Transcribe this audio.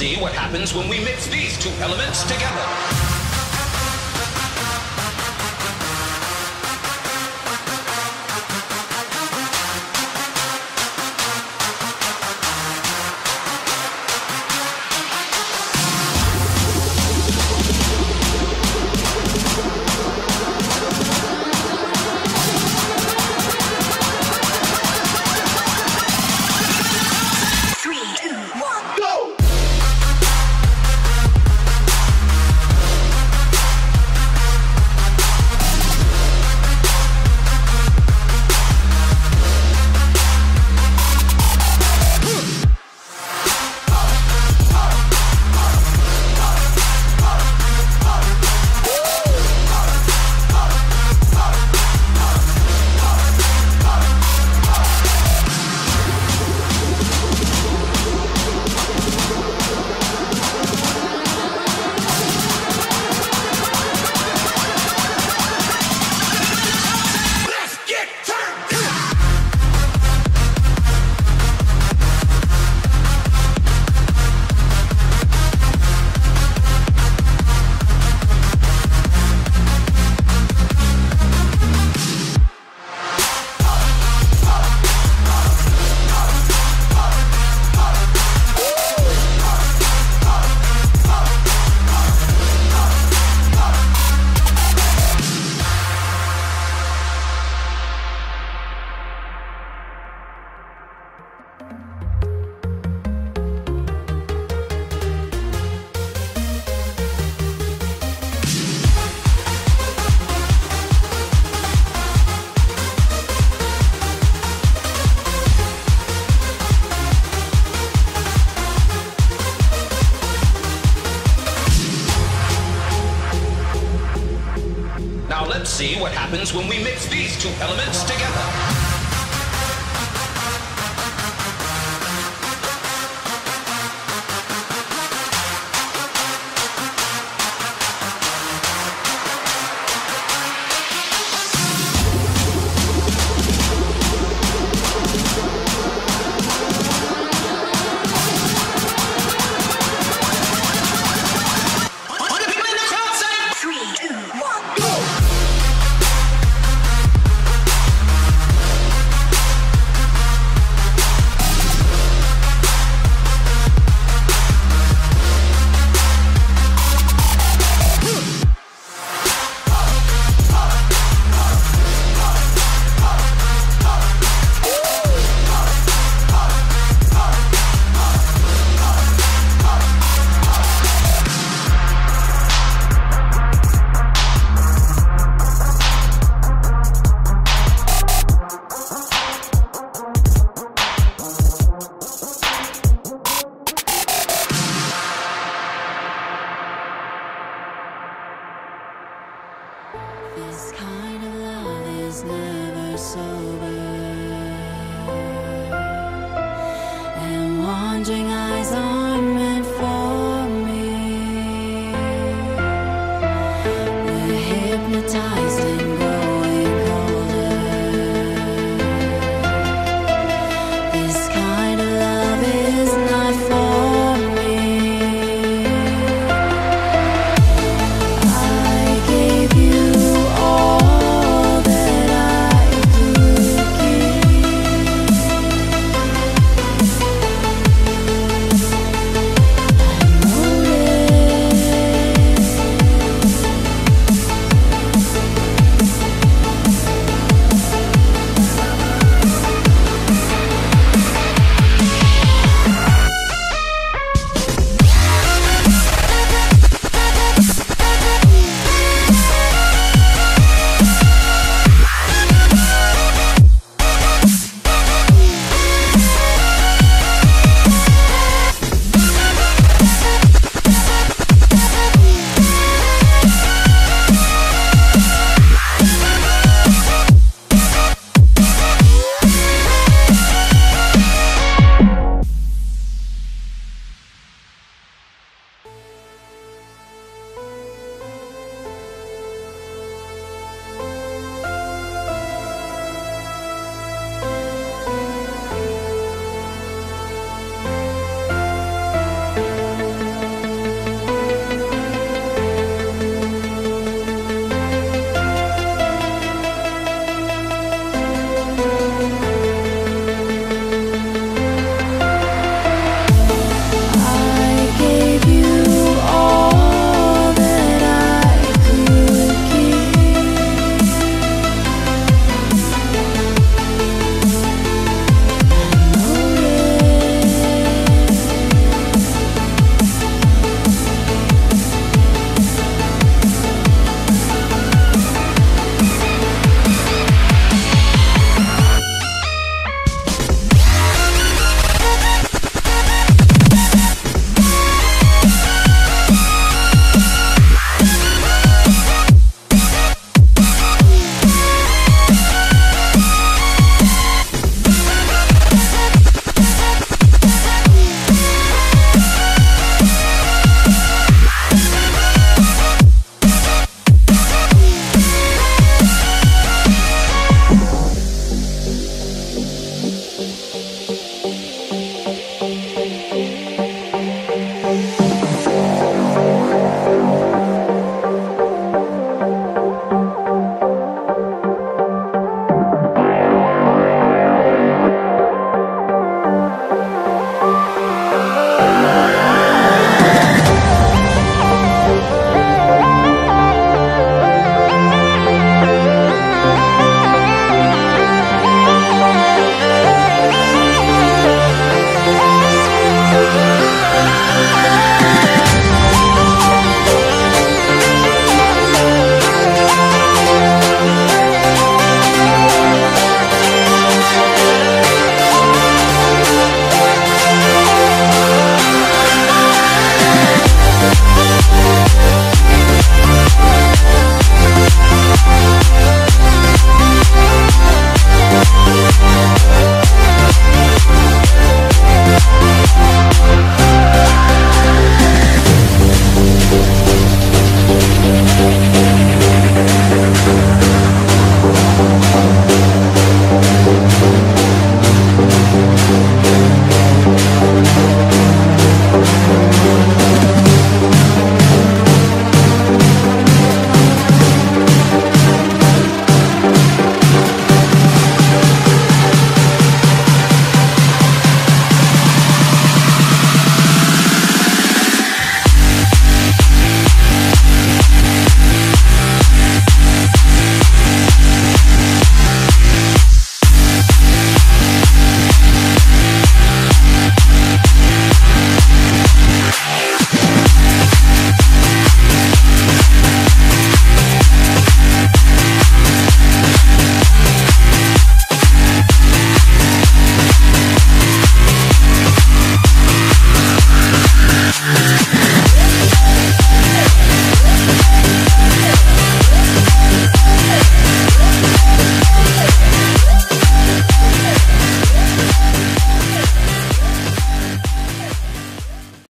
see what happens when we mix these two elements together. Let's see what happens when we mix these two elements together.